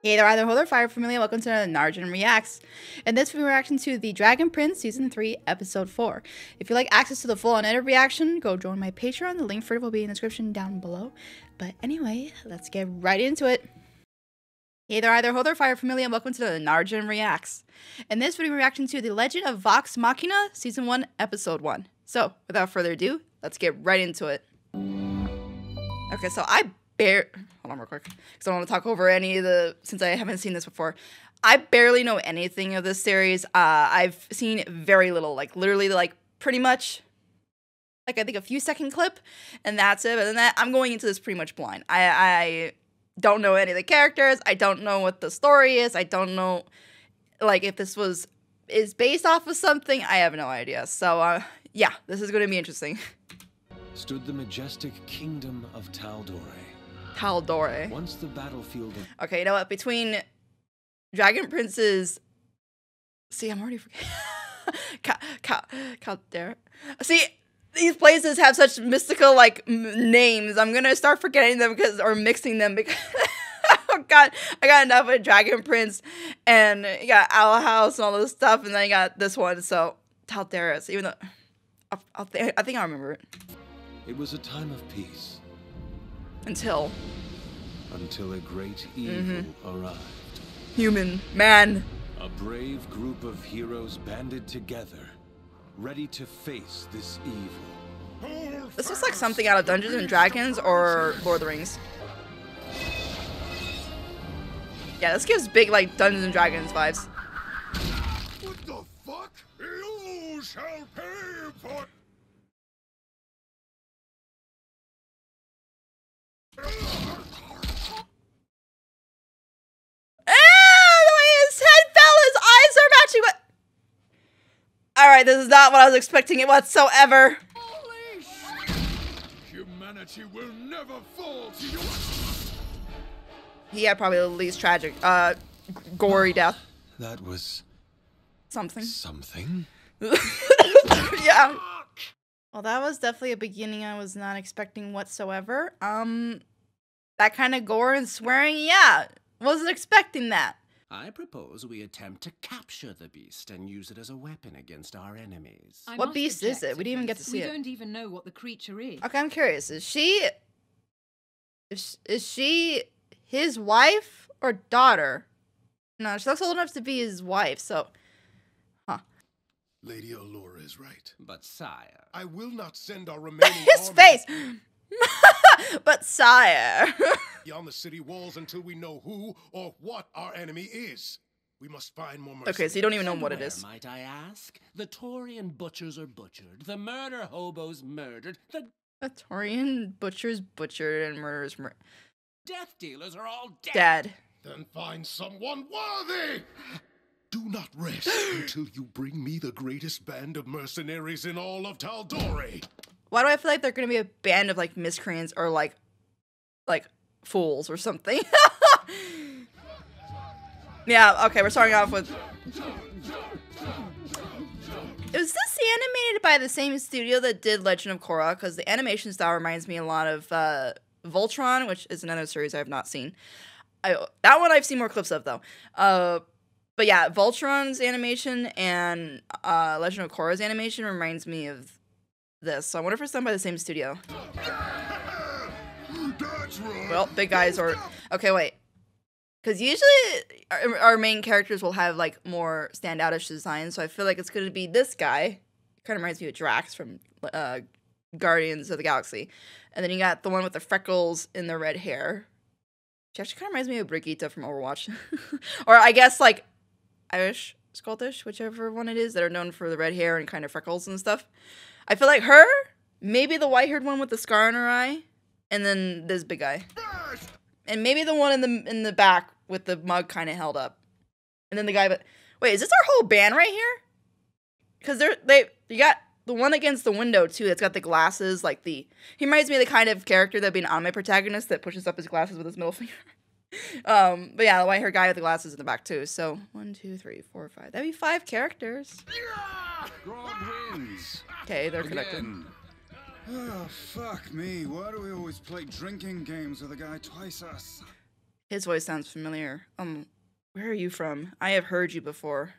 Hey there, either Holder Fire Familia. Welcome to another Narujen Reacts. And this be reaction to the Dragon Prince Season 3, Episode 4. If you like access to the full unedited reaction, go join my Patreon. The link for it will be in the description down below. But anyway, let's get right into it. Hey there, either Holder Fire Familia. Welcome to the Narujen Reacts. And this will be reaction to The Legend of Vox Machina Season 1, Episode 1. So, without further ado, let's get right into it. Okay, so I bare hold on real quick because I don't want to talk over any of the since I haven't seen this before. I barely know anything of this series. Uh, I've seen very little, like literally, like pretty much, like I think a few second clip, and that's it. But then that I'm going into this pretty much blind. I I don't know any of the characters. I don't know what the story is. I don't know, like if this was is based off of something. I have no idea. So uh, yeah, this is going to be interesting. Stood the majestic kingdom of Tal'Dorei. Tal'Dorei. Once the battlefield Okay, you know what? Between Dragon Prince's, see, I'm already forgetting. Cal, Cal, Caldera. See, these places have such mystical like m- names. I'm gonna start forgetting them because or mixing them because. oh God, I got enough with Dragon Prince, and you got Owl House and all this stuff, and then I got this one. So Tal'Deris, even though I'll, I'll th- I think I remember it it was a time of peace until until a great evil Mm-hmm. arrived. human man. A brave group of heroes banded together, ready to face this evil. This looks like something out of Dungeons and Dragons or Lord of the Rings. Yeah, this gives big like Dungeons and Dragons vibes. What the fuck? You shall pay for. Ah, the way his head fell, his eyes are matching. What? All right, this is not what I was expecting it whatsoever. Holy sh- Humanity will never fall to you. He had probably the least tragic, uh, gory death. That was Something. something. yeah. Well, that was definitely a beginning I was not expecting whatsoever. Um, that kind of gore and swearing, yeah, wasn't expecting that. I propose we attempt to capture the beast and use it as a weapon against our enemies. I What beast is it? We didn't even get to Vince. see we it. don't even know what the creature is. Okay, I'm curious. Is she is, is she his wife or daughter? No, she looks old enough to be his wife. So, Lady Allura is right. But sire, I will not send our remaining his army face. but sire, beyond the city walls until we know who or what our enemy is. We must find more okay, so you don't even know what it is. where, is. Might I ask? The Taurian butchers are butchered, the murder hobos murdered, the A Taurian butcher's butchered and murderers mur- death dealers are all dead. dead. Then find someone worthy. Do not rest until you bring me the greatest band of mercenaries in all of Tal'Dorei. Why do I feel like they're gonna be a band of like miscreants or like, like fools or something? yeah. Okay, we're starting off with. Is this animated by the same studio that did Legend of Korra? Because the animation style reminds me a lot of uh, Voltron, which is another series I have not seen. I, that one I've seen more clips of though. Uh, but yeah, Voltron's animation and uh, Legend of Korra's animation reminds me of this. So I wonder if it's done by the same studio. Right. Well, big guys or okay, wait. Because usually our, our main characters will have like more standoutish designs, so I feel like it's going to be this guy. Kind of reminds me of Drax from uh, Guardians of the Galaxy, and then you got the one with the freckles and the red hair. She actually kind of reminds me of Brigitte from Overwatch, or I guess like Irish Scottish, whichever one it is, that are known for the red hair and kind of freckles and stuff. I feel like her, maybe the white-haired one with the scar on her eye, and then this big guy, and maybe the one in the in the back with the mug kind of held up, and then the guy. But wait, is this our whole band right here? Because they're they you got the one against the window too. That's got the glasses, like the he reminds me of the kind of character that'd be an anime protagonist that pushes up his glasses with his middle finger. Um, but yeah, the white hair guy with the glasses in the back too. So one, two, three, four, five. That'd be five characters. Okay, they're connected. Again. Oh, fuck me. Why do we always play drinking games with a guy twice us? His voice sounds familiar. Um, where are you from? I have heard you before.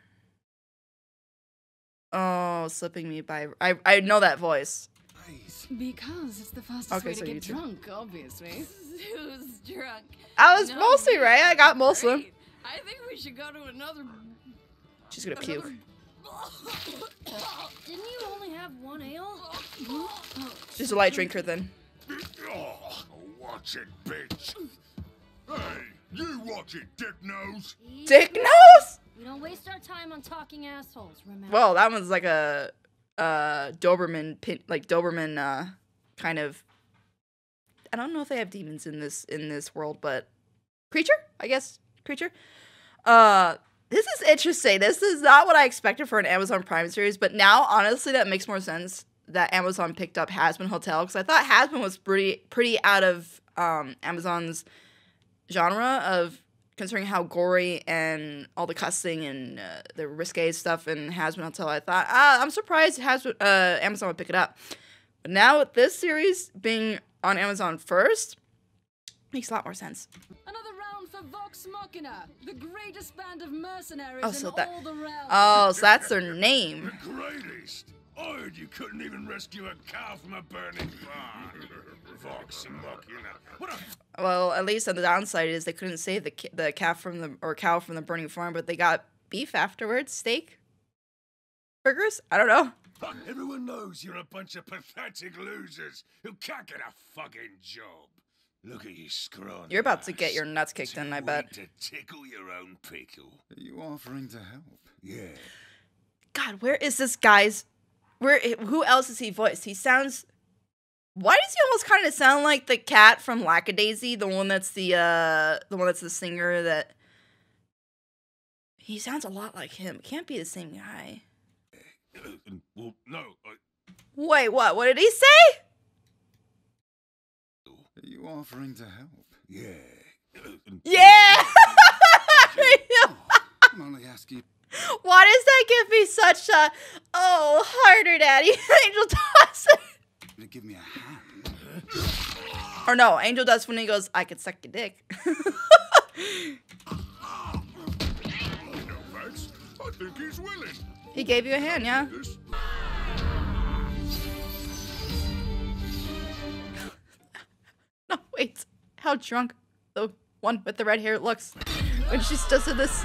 Oh, slipping me by. I I know that voice. Because it's the fastest Okay, way so to get two. drunk, obviously. Who's drunk? I was No, mostly right. I got most of. Great. I think we should go to another. She's gonna puke. Didn't you only have one ale? She's a light drinker then. Oh, watch it, bitch. Hey, you watch it, dick nose. Dick nose. We don't waste our time on talking assholes, remember? Well, that one's like a uh Doberman pin, like Doberman uh kind of. I don't know if they have demons in this in this world, but creature, I guess creature. Uh, this is interesting. This is not what I expected for an Amazon Prime series, but now honestly, that makes more sense that Amazon picked up Hazbin Hotel because I thought Hazbin was pretty pretty out of um Amazon's genre of considering how gory and all the cussing and uh, the risque stuff in Hazbin until I thought ah, I'm surprised Hazbin uh, Amazon would pick it up. But now with this series being on Amazon first, makes a lot more sense. Another round for Vox Machina, the greatest band of mercenaries Oh, so in that- all the realms. Oh, so that's their name. Greatest. I heard you couldn't even rescue a cow from a burning barn. Vox Machina. What a Well, at least on the downside is they couldn't save the the calf from the or cow from the burning farm, but they got beef afterwards, steak, burgers. I don't know. Everyone knows you're a bunch of pathetic losers who can't get a fucking job. Look at you scrawny. You're about to get your nuts kicked in, I bet. To tickle your own pickle. Are you offering to help? Yeah. God, where is this guy's? Where? Who else is he voiced? He sounds. Why does he almost kind of sound like the cat from Lackadaisy, the one that's the uh, the one that's the singer that? He sounds a lot like him. Can't be the same guy. Well, no. I, Wait, what? What did he say? Are you offering to help? yeah. Yeah. I'm only asking. Why does that give me such a oh harder, Daddy? Angel Dawson. To give me a hand. Or no, Angel does when he goes, I could suck your dick. No, Max. I think he's willing. he gave you a hand, yeah? No, wait. How drunk the one with the red hair looks when she in this.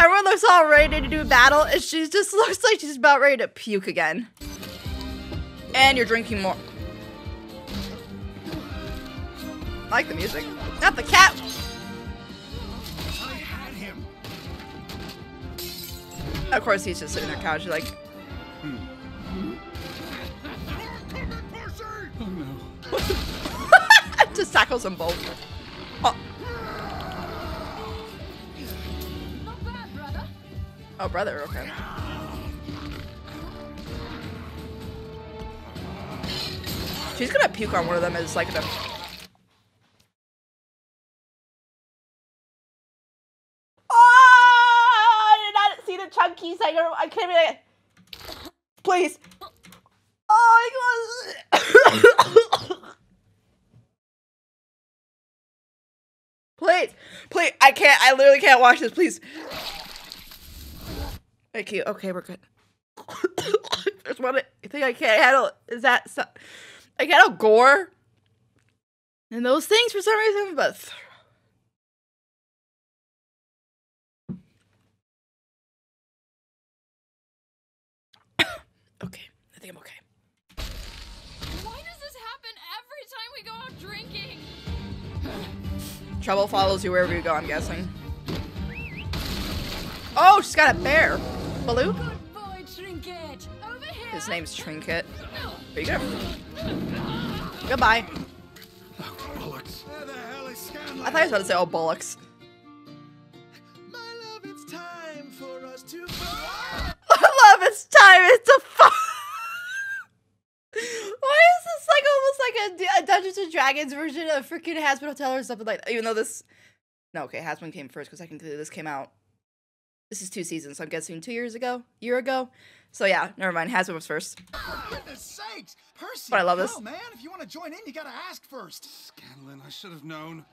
Everyone looks all ready to do battle, and she just looks like she's about ready to puke again. And you're drinking more. I like the music. Not the cat. I had him. Of course, he's just sitting there casually, like, Come in, Percy! Oh no. just tackles them both. Oh, oh, brother, okay. She's gonna puke on one of them as like the. Oh, I did not see the chunkies. I don't. I can't be like. Please. Oh my god. Please, please. I can't. I literally can't watch this. Please. Thank you. Okay, we're good. There's one I think I can't handle. Is that so, I can't handle gore and those things for some reason, but okay, I think I'm okay. Why does this happen every time we go out drinking? Trouble follows you wherever you go. I'm guessing. Oh, she's got a bear. Baloo. Good boy, Trinket. Over here. His name's Trinket. Are you gonna? Goodbye. Oh, bollocks. Where the hell is Scanlan? I thought I was about to say, oh bollocks. My love, it's time for us to. I love it's time. It's a fun. Why is this like almost like a, D- a Dungeons and Dragons version of freaking Hazbin Hotel or something like that? Even though this, no, okay, Hazbin came first because I can this came out. This is two seasons, so I'm guessing two years ago, year ago. So yeah, never mind. Hazbin was first. Goodness sakes! Percy! But I love this. hell, man, if you want to join in, you gotta ask first. Scanlan, I should have known.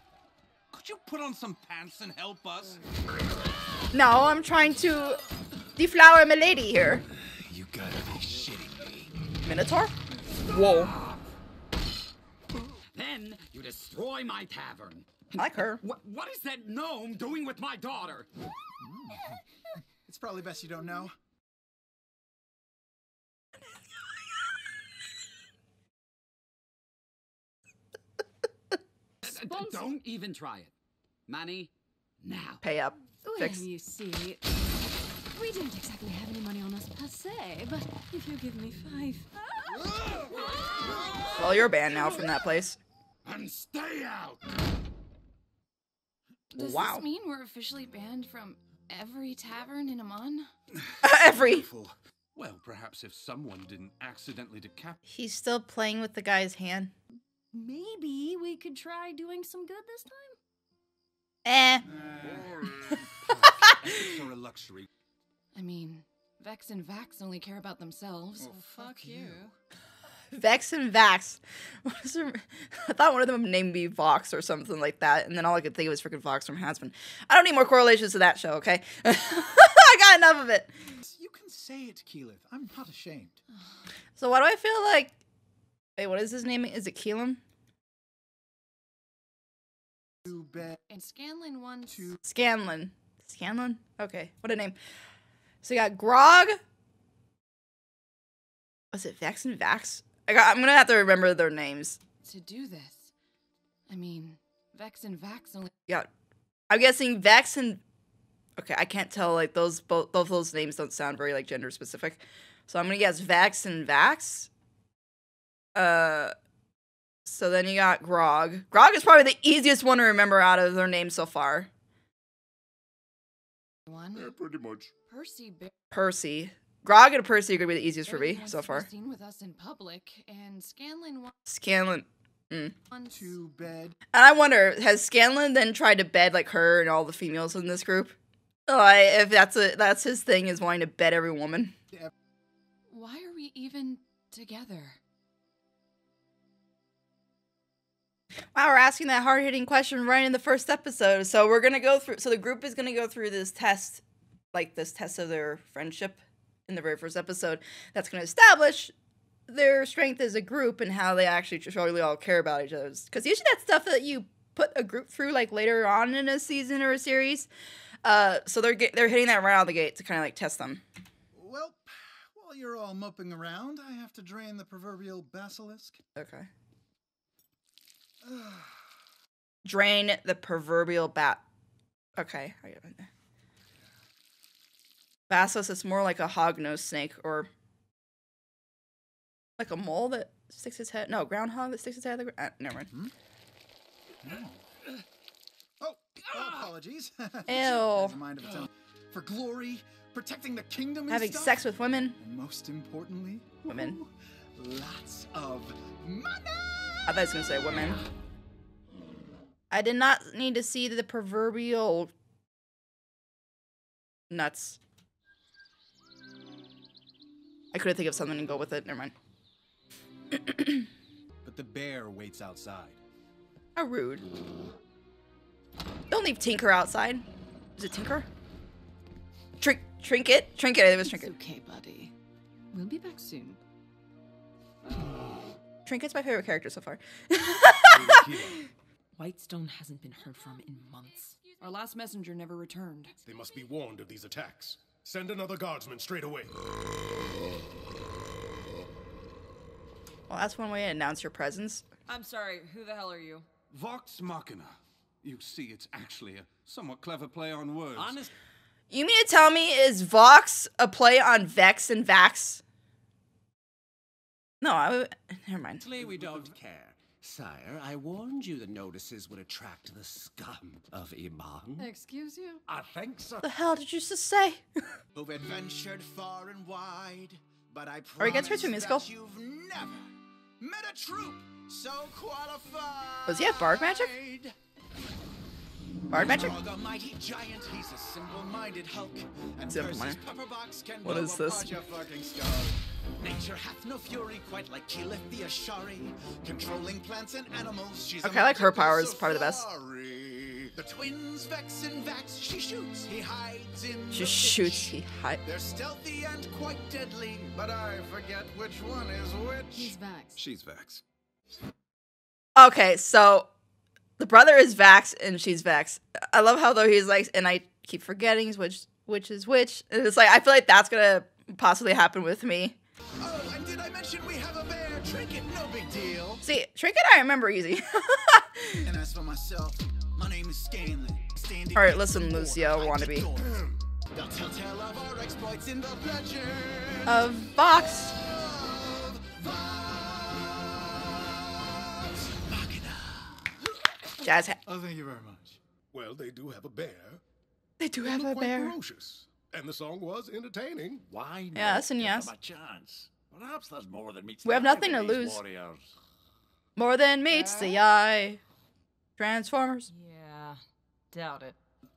Could you put on some pants and help us? No, I'm trying to deflower my lady here. You gotta be shitting me. Minotaur? Whoa. Then you destroy my tavern. I like her. What, what is that gnome doing with my daughter? It's probably best you don't know. Don't even try it. Money, now. Pay up. Well, you see, we don't exactly have any money on us per se, but if you give me five. Well, you're banned now from that place. And stay out! Does Wow. this mean we're officially banned from every tavern in Emon? Every. Well, perhaps if someone didn't accidentally decap. He's still playing with the guy's hand. Maybe we could try doing some good this time? Eh. Ethics are a luxury. I mean, Vex and Vax only care about themselves. Well, fuck you. Vex and Vax. What is her- I thought one of them named me Vox or something like that, and then all I could think of was freaking Vox from Hansman. I don't need more correlations to that show, okay? I got enough of it. You can say it, Keyleth. I'm not ashamed. So why do I feel like? Wait, what is his name? Is it Keelan? Too bad. And Scanlan once. Scanlan. Scanlan? Okay, what a name. So you got Grog. Was it Vex and Vax? I got, I'm gonna have to remember their names. to do this. I mean, Vex and Vax only. Yeah, I'm guessing Vex and. Okay, I can't tell. Like those both both those names don't sound very like gender specific, so I'm gonna guess Vex and Vax. Uh, so then you got Grog. Grog is probably the easiest one to remember out of their names so far. One. Yeah, pretty much. Percy Bear. Percy. Grog and Percy are gonna be the easiest for me so far. Seen with us in public, and Scanlan. Scanlan. Mm. Too bad. And I wonder, has Scanlan then tried to bed like her and all the females in this group? Oh, I, if that's a that's his thing is wanting to bed every woman. Why are we even together? Wow, we're asking that hard hitting question right in the first episode. So we're gonna go through. So the group is gonna go through this test, like this test of their friendship, in the very first episode. That's gonna establish their strength as a group and how they actually truly all care about each other. Because usually that's stuff that you put a group through like later on in a season or a series. Uh, so they're get, they're hitting that right out of the gate to kind of like test them. Well, while you're all moping around, I have to drain the proverbial basilisk. Okay. Drain the proverbial bat. Okay, I get it. Basilisk is more like a hognose snake or like a mole that sticks its head. No, groundhog that sticks its head out of the ground. Uh, never mind. Oh, apologies. Ew. Mind of its own. For glory, protecting the kingdom Having stuff. sex with women. And most importantly, Women. lots of money. I thought I was gonna say women. I did not need to see the proverbial nuts. I couldn't think of something to go with it. Never mind. But the bear waits outside. How rude. Don't leave Tinker outside. Is it Tinker? Trink, trinket? Trinket, I think it was Trinket. okay, buddy. We'll be back soon. Trinket's my favorite character so far. Whitestone hasn't been heard from in months. Our last messenger never returned. They must be warned of these attacks. Send another guardsman straight away. Well, that's one way to announce your presence. I'm sorry, who the hell are you? Vox Machina. You see, it's actually a somewhat clever play on words. Honest. You mean to tell me is Vox a play on Vex and Vax? No, I would. Never mind. Honestly, we don't care. Sire, I warned you the notices would attract the scum of Emon. Excuse you? I think so. The hell did you just say? Who've adventured far and wide, but I Are we getting promise to a musical? that you've never met a troop so qualified. Was he have bard magic? Bard magic? Grog, a mighty giant, he's a simple-minded Hulk. And Simple Percy's mind. pepper can What this? Apart your fucking skull. Nature hath no fury, quite like Keyleth the Ashari. Controlling plants and animals, she's Okay, I like her magical powers, probably the best. The twins Vex and Vax, she shoots, he hides in She the shoots, he hi- They're stealthy and quite deadly, but I forget which one is which. He's Vax. She's Vex. Okay, so the brother is Vax and she's Vex. I love how though he's like, and I keep forgetting which which is which. And it's like I feel like that's gonna possibly happen with me. See, Trinket I remember easy. And as for myself, my name is Scanlan. Standing All right, listen, Lucio wannabe. They'll tell of our exploits in the pleasure Of Vox. Jazz. Oh, thank you very much. Well, they do have a bear. they do They have a quite bear. ferocious. And the song was entertaining. Why not Yes and yes. them a chance? Perhaps there's more than meets We the have nothing to lose. Warriors. More than meets the eye. Transformers. Yeah, doubt it.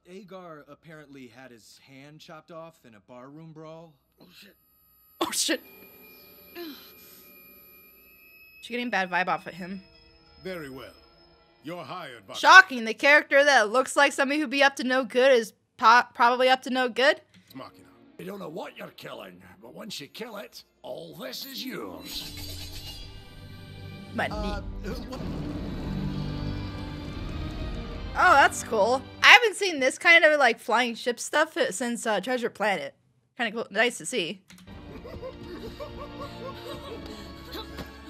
Agar apparently had his hand chopped off in a barroom brawl. Oh shit. Oh shit. She's getting bad vibe off of him. Very well. You're hired, Vox. Shocking. The character that looks like somebody who'd be up to no good is po- probably up to no good. Machina. You don't know what you're killing, but once you kill it, all this is yours. Money. Uh, Oh, that's cool. I haven't seen this kind of like flying ship stuff since uh, Treasure Planet. Kind of cool. Nice to see.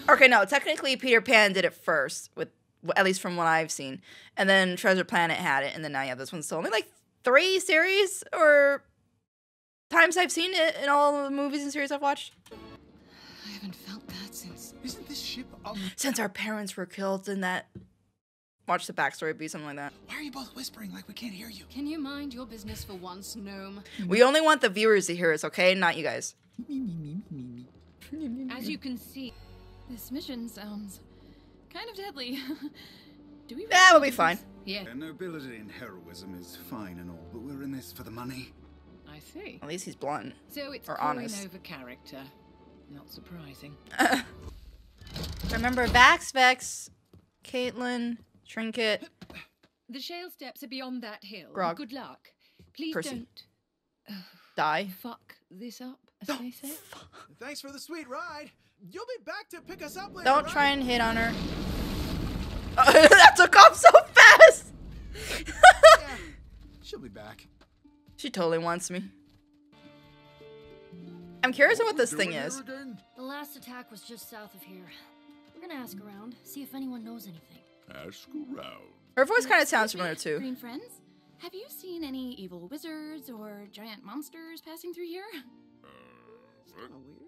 Okay, no, technically Peter Pan did it first, with at least from what I've seen, and then Treasure Planet had it, and then now have this one's So only like three series or times I've seen it in all the movies and series I've watched Isn't this ship um since our parents were killed in that. Watch the backstory be something like that. Why are you both whispering like we can't hear you? Can you mind your business for once, gnome? We only want the viewers to hear us, okay? Not you guys. As you can see, This mission sounds kind of deadly. Do we? Yeah, we'll be fine. yeah, Their nobility and heroism is fine and all, but we're in this for the money. I see. At least he's blunt. So it's Or honest. over character. Not surprising. Remember Vax, Vex, Caitlin, Trinket. The shale steps are beyond that hill. Grog. Good luck. Please Percy. don't Die. fuck this up, as oh, they say. Thanks for the sweet ride. You'll be back to pick us up later. Don't right? try and hit on her. that took off so fast! She'll be back. she totally wants me. I'm curious on what this thing is. again? The last attack was just south of here. We're gonna ask around, see if anyone knows anything. Ask around. Her voice kind of sounds familiar too. Green friends, have you seen any evil wizards or giant monsters passing through here? Kind of weird.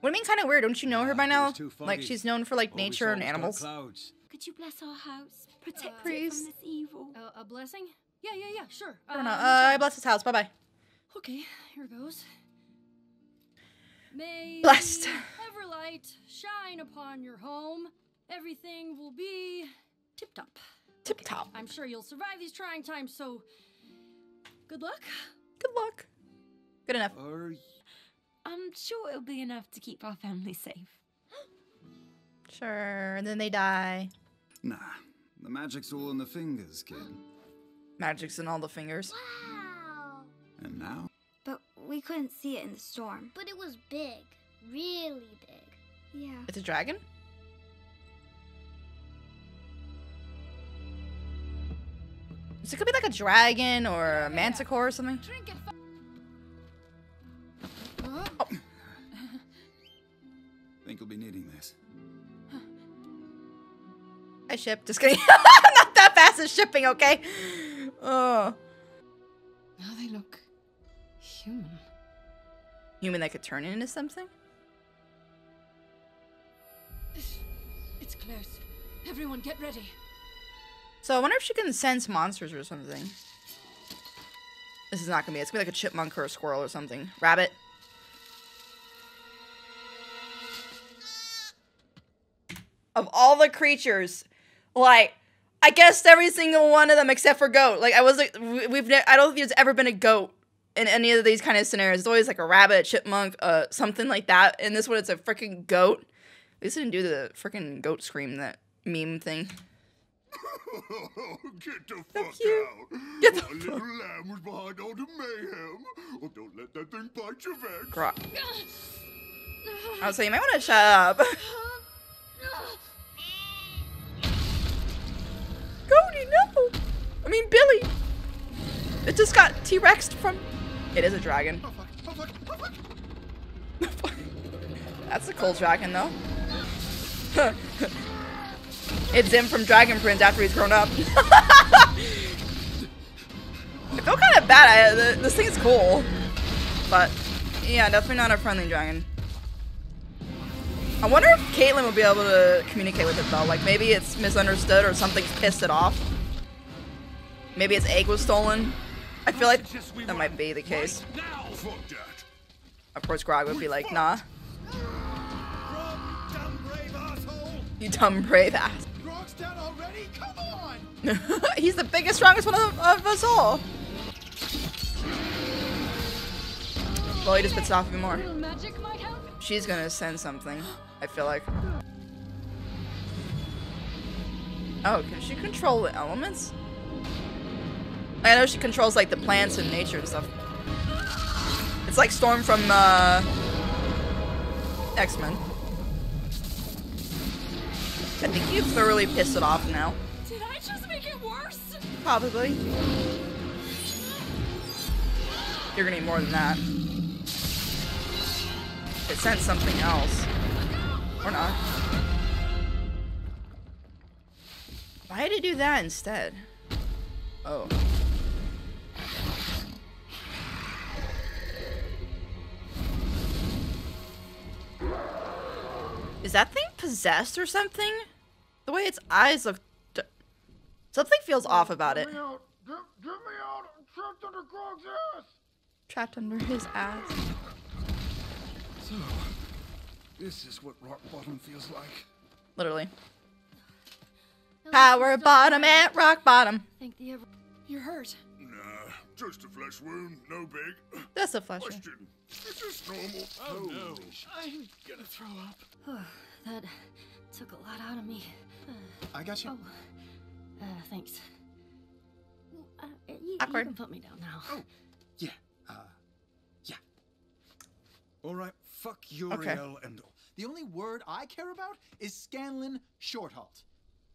What do you mean kind of weird? Don't you know her by now? too foggy. Like she's known for like All nature and was dark animals. Clouds. Could you bless our house? Protect it Please. from this evil. Uh, a blessing? Yeah, yeah, yeah, sure. I don't Uh, know. Uh, I bless his house. Bye bye. Okay, here goes. May Blessed. ever light shine upon your home. Everything will be tip top. Tip top. I'm sure you'll survive these trying times, so good luck. Good luck. Good enough. Are I'm sure it'll be enough to keep our family safe. Sure. And then they die. Nah, the magic's all in the fingers, kid. Magic's in all the fingers. Wow. And now? But we couldn't see it in the storm. But it was big. Really big. Yeah. It's a dragon? So it could be like a dragon or a manticore or something. Oh. Think you'll be needing this. I ship. Just kidding. Not that fast as shipping, okay? Oh. Now they look human. Human that could turn into something? It's close. Everyone get ready. So I wonder if she can sense monsters or something. This is not gonna be. It's gonna be like a chipmunk or a squirrel or something. Rabbit. Of all the creatures, like, I guessed every single one of them except for goat. Like, I was like, we- we've, ne- I don't think there's ever been a goat in any of these kind of scenarios. It's always like a rabbit, chipmunk, uh, something like that. In this one, it's a freaking goat. At least I didn't do the freaking goat scream, that meme thing. Get the fuck cute. out. Get the My little lamb was behind all the mayhem. Oh, don't let that thing bite your vex. Gro- I was saying, you might want to shut up. Cody, no! I mean, Billy! It just got T-Rexed from... It is a dragon. That's a cool dragon, though. it's him from Dragon Prince after he's grown up. I feel kind of bad. I, th- this thing is cool. But, yeah, definitely not a friendly dragon. I wonder if Caitlyn will be able to communicate with it, though. Like, maybe it's misunderstood or something's pissed it off. Maybe its egg was stolen. I feel like that might be the case. Of course, Grog would be like, nah. You dumb brave ass. He's the biggest, strongest one of, of us all. Well, he just puts off even more. She's gonna send something, I feel like. Oh, can she control the elements? I know she controls like the plants and nature and stuff. It's like Storm from uh, X-Men. I think you've thoroughly pissed it off now. Did I just make it worse? Probably. You're gonna need more than that. It sent something else. Or not. Why did it do that instead? Oh. Is that thing possessed or something? The way its eyes look. d- Something feels off about it. Get, get me out! I'm trapped under Grog's ass! Trapped under his ass. So, this is what rock bottom feels like. Literally. Power bottom at rock bottom. Think the ever. You're hurt. Nah, just a flesh wound, no big. That's a flesh wound. Question: Is this normal? Oh no. I'm gonna throw up. that took a lot out of me. Uh, I got you. uh, thanks. Uh, you, you can put me down now. Oh, yeah. Uh, yeah. All right. Fuck Uriel Okay. and The only word I care about is Scanlan Shorthalt.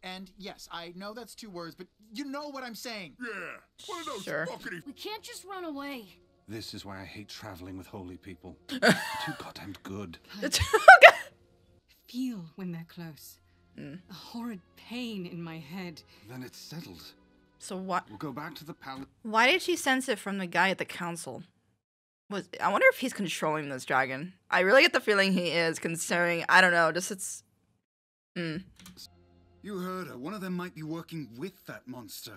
And yes, I know that's two words, but you know what I'm saying. Yeah, one of those Sure. fuckety. We can't just run away. This is why I hate traveling with holy people. Too goddamn good. Feel when they're close. Mm. A horrid pain in my head. Then it's settled. So what? We'll go back to the palace. Why did she sense it from the guy at the council? Was I wonder if he's controlling this dragon? I really get the feeling he is, considering I don't know, just it's. Mm. You heard her. One of them might be working with that monster.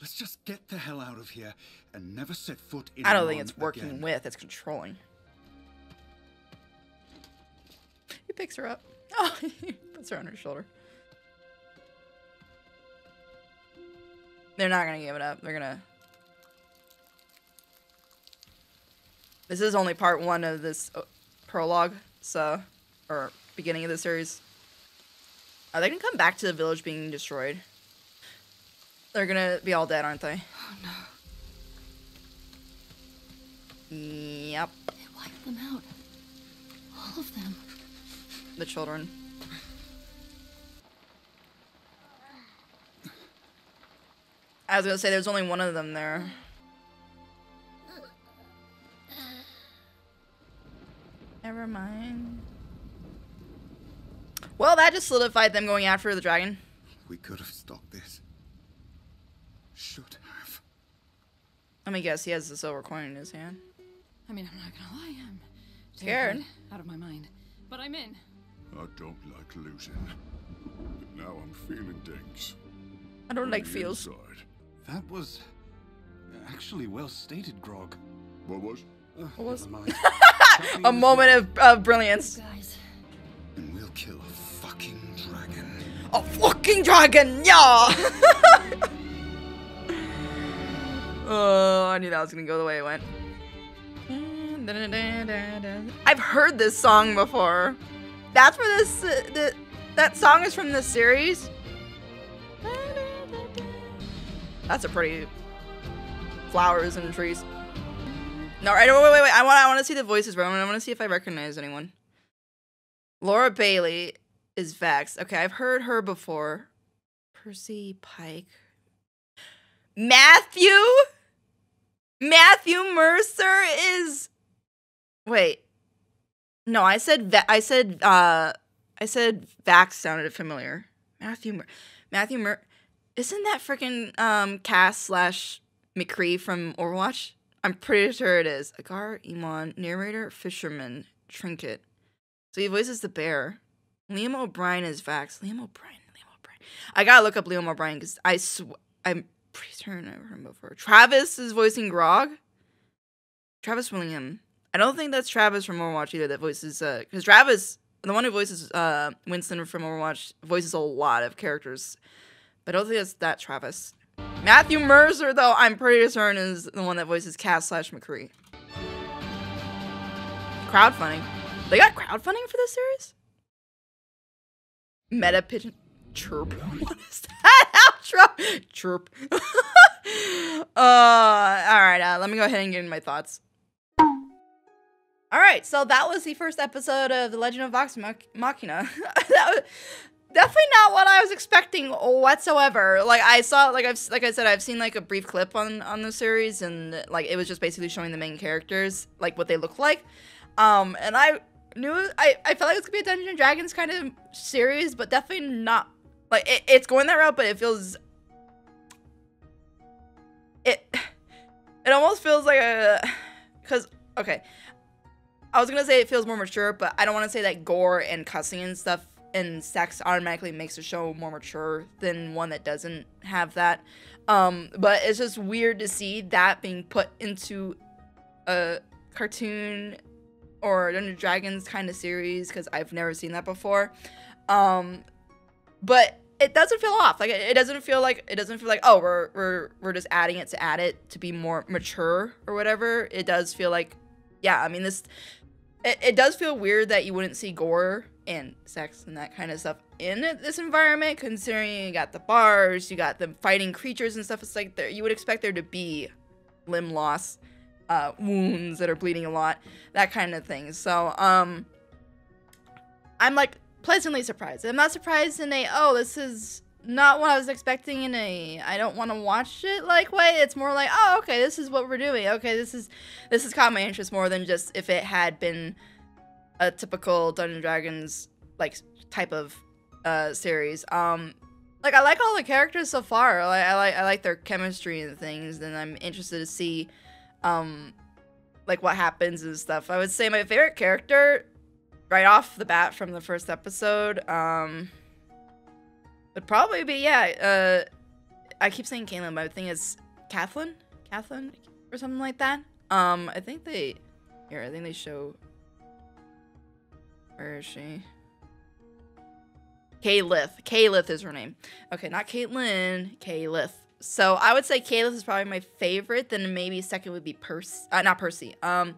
Let's just get the hell out of here and never set foot in I don't think it's working again. with; it's controlling. He picks her up. Oh, he puts her on her shoulder. They're not gonna give it up. They're gonna. This is only part one of this uh, prologue, so or beginning of the series. Are they gonna come back to the village being destroyed? They're gonna be all dead, aren't they? Oh no. Yep. They wiped them out. All of them. The children. I was gonna say there's only one of them there. Never mind. Well, that just solidified them going after the dragon. We could have stopped this. Should have. Let me guess, he has the silver coin in his hand. I mean, I'm not gonna lie, I'm Scared. terrified, out of my mind. But I'm in. I don't like losing. But now I'm feeling things. I don't like the feels. inside. That was actually well stated, Grog. What was? Uh, What was- never. A moment of, of brilliance. Guys. And we'll kill a fucking dragon. A fucking dragon, yeah! oh, I knew that was gonna go the way it went. I've heard this song before. That's where this uh, the, that song is from the series. That's a pretty flowers and trees. No, right, wait, wait, wait. I want, I want to see the voices, bro. I want to see if I recognize anyone. Laura Bailey is Vex. Okay, I've heard her before. Percy Pike. Matthew? Matthew Mercer is. Wait. No, I said I said uh I said Vax sounded familiar. Matthew Mer- Matthew Mer isn't that freaking um Cass slash McCree from Overwatch? I'm pretty sure it is. Agar, Iman, narrator, fisherman, trinket. So he voices the bear. Liam O'Brien is Vax. Liam O'Brien. Liam O'Brien. I gotta look up Liam O'Brien because I sw- I'm pretty sure I've heard him before. Travis is voicing Grog. Travis William. I don't think that's Travis from Overwatch either. That voices uh because Travis, the one who voices uh Winston from Overwatch, voices a lot of characters. But I don't think that's that Travis. Matthew Mercer, though, I'm pretty certain is the one that voices Cass slash McCree. Crowdfunding. They got crowdfunding for this series? Metapigeon chirp. What is that outro? Chirp. uh, all right. Uh, let me go ahead and get into my thoughts. All right, so that was the first episode of The Legend of Vox Mach- Machina. that was definitely not what I was expecting whatsoever. Like I saw, like I've, like I said, I've seen like a brief clip on on the series, and like it was just basically showing the main characters, like what they look like. Um, and I knew I, I felt like it's gonna be a Dungeons and Dragons kind of series, but definitely not. Like it, it's going that route, but it feels it it almost feels like a because okay i was gonna say it feels more mature but i don't want to say that gore and cussing and stuff and sex automatically makes a show more mature than one that doesn't have that um but it's just weird to see that being put into a cartoon or Dungeons Dragons kind of series because I've never seen that before. Um, but it doesn't feel off. Like it, it doesn't feel like it doesn't feel like oh we're we're we're just adding it to add it to be more mature or whatever. It does feel like yeah. I mean this it, it does feel weird that you wouldn't see gore and sex and that kind of stuff in this environment considering you got the bars you got them fighting creatures and stuff it's like there you would expect there to be limb loss uh, wounds that are bleeding a lot that kind of thing so um i'm like pleasantly surprised i'm not surprised in a oh this is not what i was expecting in a i don't want to watch it like way it's more like oh okay this is what we're doing okay this is this has caught my interest more than just if it had been a typical Dungeons Dragons like type of uh series. Um like I like all the characters so far. Like I like I like their chemistry and things and I'm interested to see um like what happens and stuff. I would say my favorite character right off the bat from the first episode um would probably be yeah, uh I keep saying Caitlyn, but I think it's Kathleen? Kathleen or something like that. Um I think they here, I think they show where is she? Kaylith. Kaylith is her name. Okay, not Caitlyn. Kaylith. So I would say Kaylith is probably my favorite. Then maybe second would be Percy. Uh, not Percy. Um,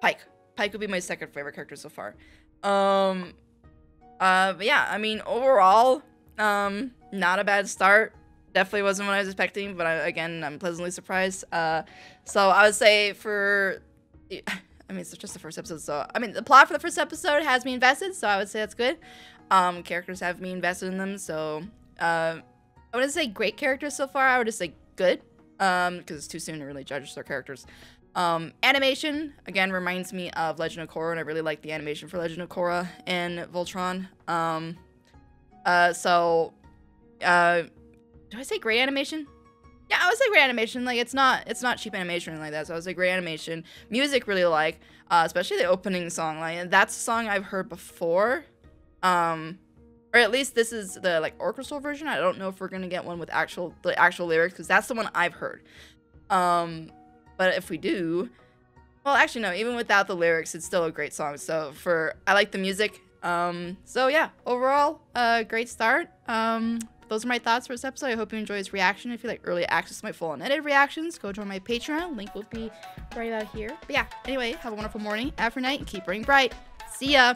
Pike. Pike would be my second favorite character so far. Um, uh, but yeah. I mean, overall, um, not a bad start. Definitely wasn't what I was expecting, but I, again, I'm pleasantly surprised. Uh, so I would say for. I mean, it's just the first episode, so I mean, the plot for the first episode has me invested, so I would say that's good. Um, characters have me invested in them, so uh, I wouldn't say great characters so far. I would just say good, um, because it's too soon to really judge their characters. Um, animation again reminds me of Legend of Korra, and I really like the animation for Legend of Korra and Voltron. Um, uh, so, uh, do I say great animation? Yeah, I would say great animation. Like it's not it's not cheap animation or like that. So I would say great animation. Music really like, uh, especially the opening song. Like that's a song I've heard before. Um or at least this is the like orchestral version. I don't know if we're gonna get one with actual the actual lyrics because that's the one I've heard. Um but if we do, well actually no, even without the lyrics, it's still a great song. So for I like the music. Um so yeah, overall, uh great start. Um those are my thoughts for this episode. I hope you enjoyed this reaction. If you like early access to my full unedited reactions, go join my Patreon. Link will be right out here. But yeah, anyway, have a wonderful morning, after night, and keep burning bright. See ya!